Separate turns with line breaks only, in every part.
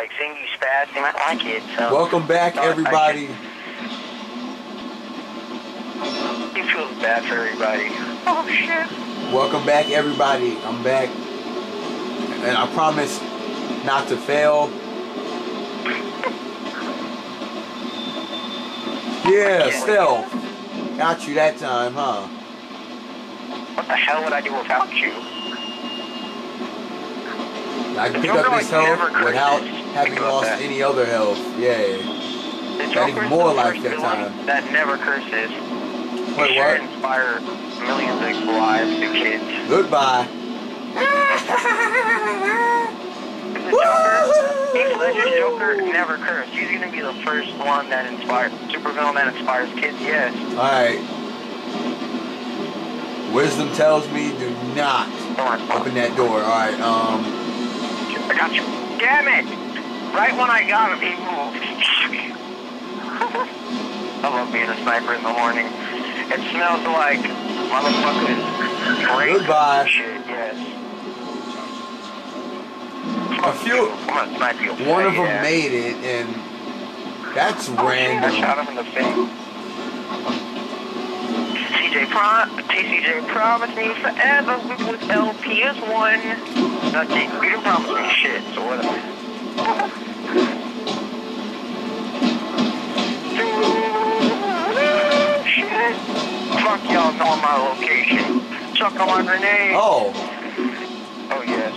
like seeing you spaz, they might like it. So
Welcome back,
No, I- I
everybody.
He feels bad for everybody. Oh shit.
Welcome back, everybody. I'm back, and I promise not to fail. Yeah, stealth. Got you that time, huh?
What the hell would I do without you?
I can
The
pick up
Joker,
this
like,
health without
curses.
Having lost
that.
any other health. Yay.
The
That
Joker's
is more life that time.
That never curses.
Wait, what?
inspire millions of lives to kids.
Goodbye.
The Joker, Heath Ledger's Joker never cursed. He's gonna be the first one that inspires supervillain that inspires kids. Yes.
Alright. Wisdom tells me do not open that door. Alright, um.
I got you. Damn it! Right when I got him, he moved. I love being a sniper in the morning. It smells like motherfucking great
Goodbye.
shit. Yes.
A few-
I'm gonna snipe you.
One of them
Yeah.
made it, and that's
Oh, shit, I shot him in the face. TJ Prom, TCJ promised me forever we would LP as one. Nothing. You didn't promise me shit, so whatever. Fuck y'all know my location. Chuck on my grenade.
Oh,
Oh yes.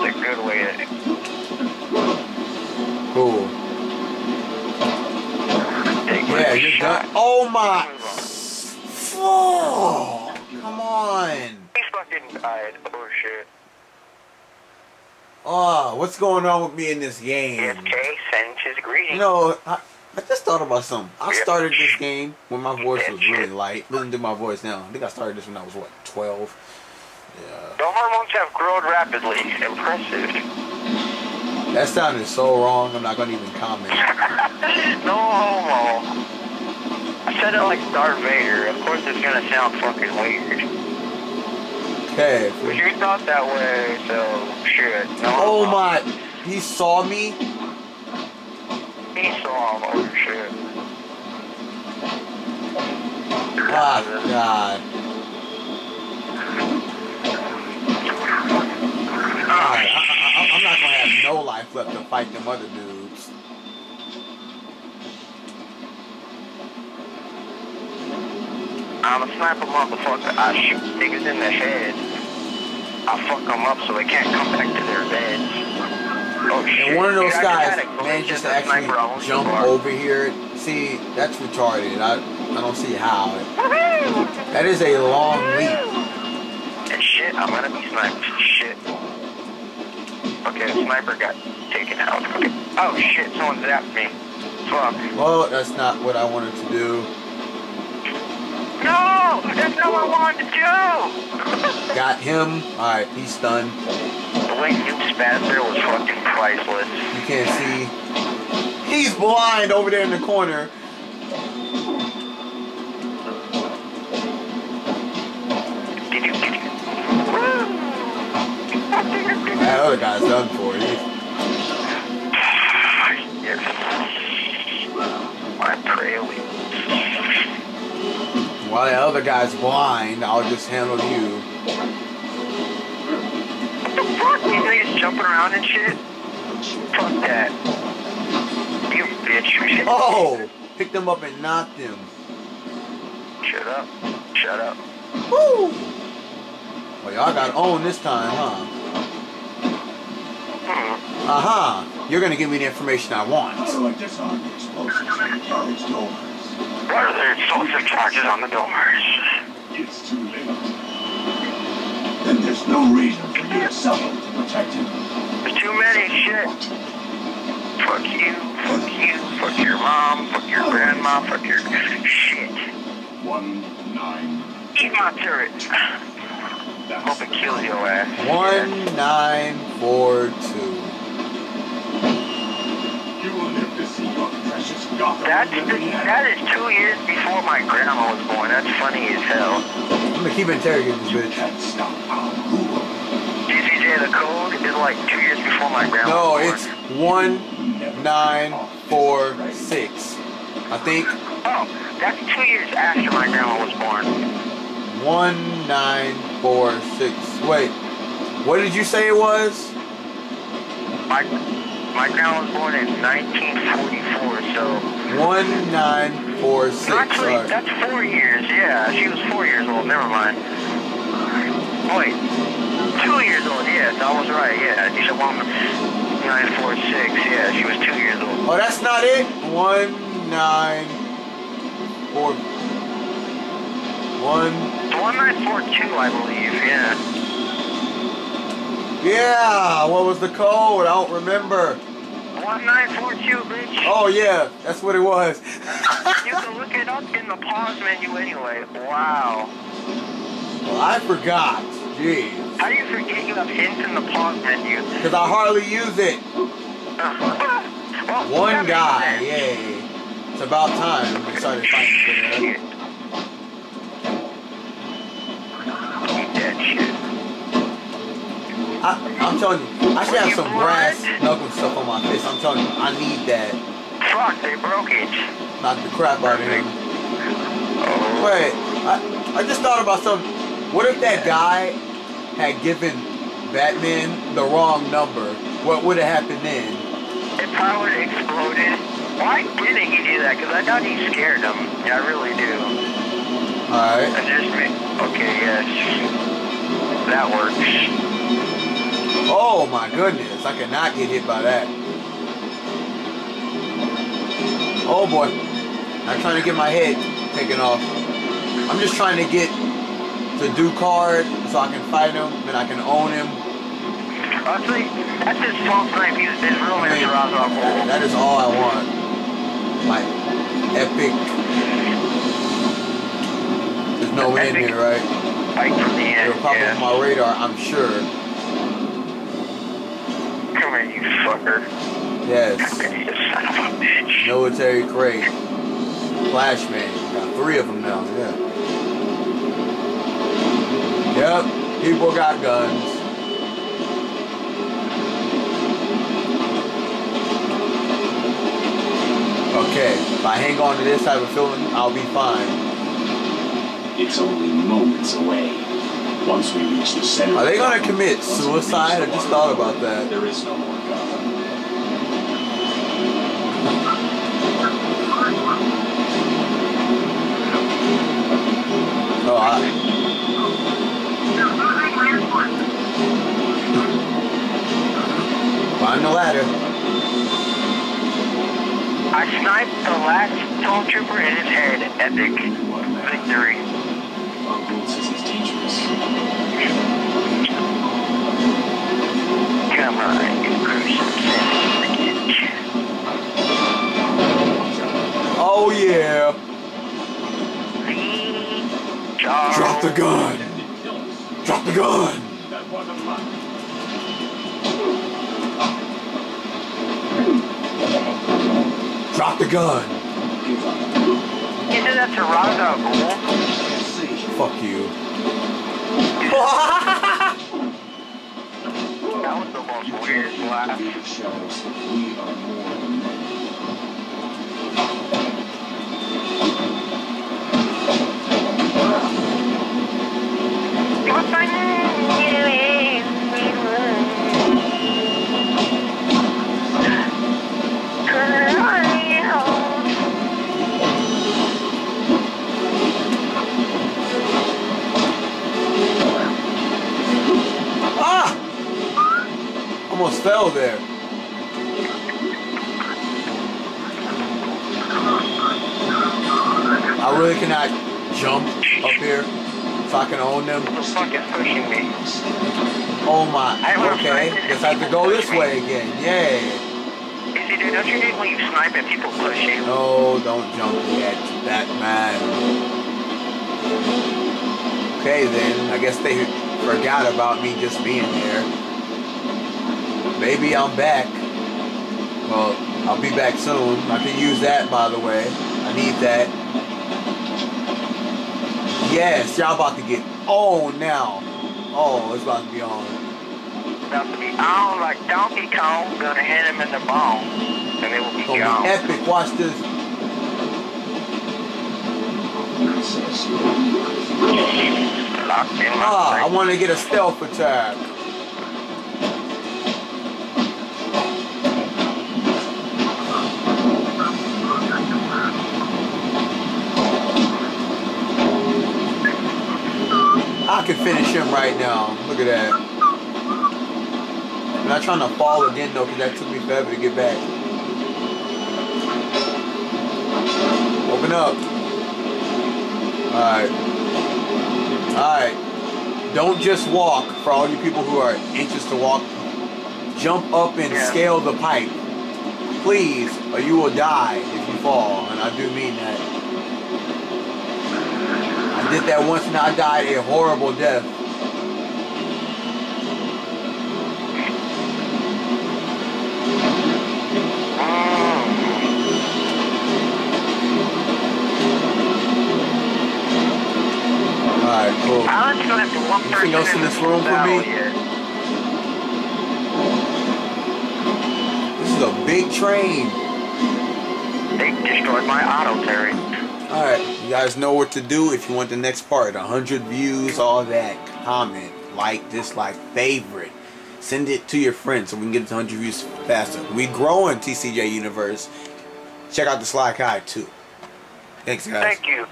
It's a good way to
cool. Yeah, you're
shot.
done. Oh my. Oh, come on.
He fucking died. Oh shit.
Oh, what's going on with me in this game?
AFK sends his greetings.
You know, I, I just thought about something. I started this game when my voice was really light. Listen to my voice now. I think I started this when I was, what, 12? Yeah.
The hormones have grown rapidly. Impressive.
That sounded so wrong, I'm not going to even comment.
no homo. I said it like Darth Vader. Of course it's gonna sound fucking weird.
Okay.
But you thought that way, so shit. No
Oh
homo.
my. He saw me?
He saw him. Oh shit.
Ah, God. Alright, I, I, I'm not to have no life left to fight them other dudes.
I'm a sniper motherfucker. I shoot niggas in the head. I fuck them up so they can't come back to their beds. Oh shit.
And one of those
Dude,
guys managed to actually jump over here. See, that's retarded. I, I don't see how. That is a long leap.
And shit, I'm gonna be sniped. Shit. Okay, the sniper got taken out. Okay. Oh shit, someone zapped me. Fuck.
Well, that's not what I wanted to do.
No! That's not what I wanted to do!
Got him. Alright, he's done.
the way you spat there was fucking priceless.
You can't see. He's blind over there in the corner. That other guy's done for. He, while the other guy's blind, I'll just handle you.
What the fuck? These niggas jumping around and shit? Fuck that. You bitch.
Oh! Picked them up and knocked them.
Shut up. Shut up.
Woo! Well, y'all got owned this time, huh?
Hmm.
Uh-huh. You're gonna give me the information I want.
What are the explosive charges on the doors?
It's too late. Then there's no reason for you to suffer to protect him.
There's too many shit. Fuck you, fuck you, fuck your mom, fuck your grandma, fuck your shit.
One, nine,
Eat my turret. Hope it kills your ass.
One nine four two.
you will live to see your precious Gotham.
That's that is two years before my grandma was born. That's funny as hell.
I'm gonna keep interrogating this bitch.
can't stop our.
TCJ, the code is like two years before my grandma
No,
was
it's
born.
one nine four six. I think
Oh, that's two years after my grandma was born.
one nine four six. Wait, what did you say it was?
My my grandma was born in 1944, so
One nine four six.
actually
Alright.
that's four years. Yeah, she was four years old. Never mind. Wait, two years old. Yes, I was right. Yeah, you said one nine four six. Yeah, she was two years old.
Oh, that's not it. One nine four one.
One nine four two, I believe. Yeah.
Yeah. What was the code? I don't remember.
One nine four two, bitch.
Oh yeah, that's what it was.
You can look it up in the pause menu anyway. Wow.
well, I forgot. Jeez.
How do you forget you have hints in the pause menu?
Because I hardly use it.
well,
One guy, yay. It's about time we started fighting for that.
Shit. Eat that shit.
I, I'm telling you, I should have some brass knuckle stuff on my fist. I'm telling you, I need that.
Fuck, they broke it.
Knock the crap out of him.
Oh.
Wait, I, I just thought about something. What if that guy had given Batman the wrong number? What would have happened then?
It probably would have exploded. Why didn't he do that? Because I thought he scared him. Yeah, I really do.
Alright.
Just made... Okay, yes. That works.
Oh my goodness, I cannot get hit by that. Oh boy. I'm trying to get my head taken off. I'm just trying to get to do card so I can fight him, and I can own him.
Honestly, that's his false knife. He's his real
I mean,
Ra's
that is all I want. My epic. There's no end here, right?
Fight from the
They
end.
were probably
yeah.
on my radar, I'm sure.
Come here, you fucker.
Yes.
You son of a bitch.
Military crate. Flashbang. Got three of them now, yeah. Yep, people got guns. Okay, if I hang on to this, type of feeling I'll be fine.
It's only moments away. Once we reach the center.
Are they gonna commit
once we reach
suicide? I just thought about that.
There is no more Gotham.
Oh, I, climb the ladder.
I sniped the last stormtrooper in his head. Epic victory. Come on, you gruesome.
Oh yeah.
Charles.
Drop the gun. Drop the gun.
That was a lot.
Drop the gun.
Give up.
You did that to Ra's?
Fuck you.
That was the most
can't
laugh.
Almost fell there. I really cannot jump up here so I can own them.
The fuck pushing me?
Oh my. Okay. Guess I have to go this way again. Yay.
Dude, don't you hate when you snipe and people push you?
No, don't jump yet, Batman. Okay then, I guess they forgot about me just being here. Maybe I'm back. Well, I'll be back soon. I can use that, by the way. I need that. Yes, y'all about to get on now. Oh, it's about to be on.
about to be on like Donkey Kong. Gonna hit him in the bone, and it will be
Gonna
gone.
be epic. Watch this.
Locked in my
Ah, I want to get a stealth attack. Can finish him right now. Look at that. I'm not trying to fall again though, because that took me forever to get back. Open up. Alright. Alright. Don't just walk for all you people who are anxious to walk. Jump up and
Yeah.
scale the pipe. Please, or you will die if you fall. And I do mean that. I did that once and I died a horrible death. Alright, cool.
Alan's gonna have to walk
Anything else in this room for me? This is a big train.
They destroyed my auto, Terry.
Alright, you guys know what to do if you want the next part. 100 views, all that. Comment, like, dislike, favorite. Send it to your friends so we can get it to 100 views faster. We grow in TCJ Universe. Check out the Sly Kai too. Thanks, guys.
Thank you.